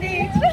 Thanks.